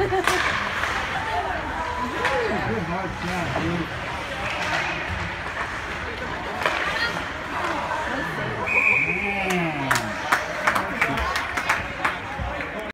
É verdade, tinha.